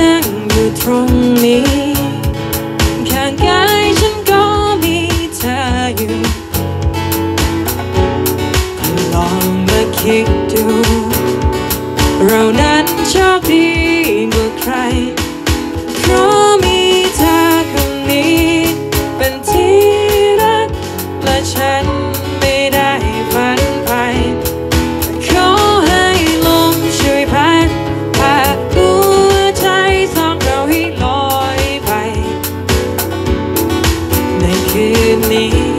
นั่งอยู่ตรงนี้ ข้างกายฉันก็มีเธออยู่ลองมาคิดดู เรานั้นโชคดีกว่าใคร need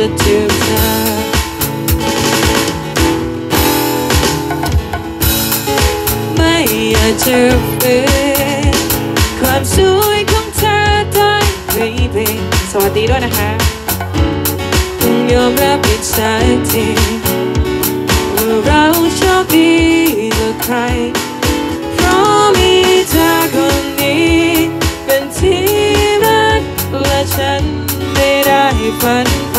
จะจีบเธอไม่อยากจะฟื้นความสวยของเธอได้ไหมสวัสดีด้วยนะคะคงยอมรับผิดสักทีว่าเราโชคดีกว่าใครเพราะมีเธอคนนี้เป็นที่รักและฉันไม่ได้ฝัน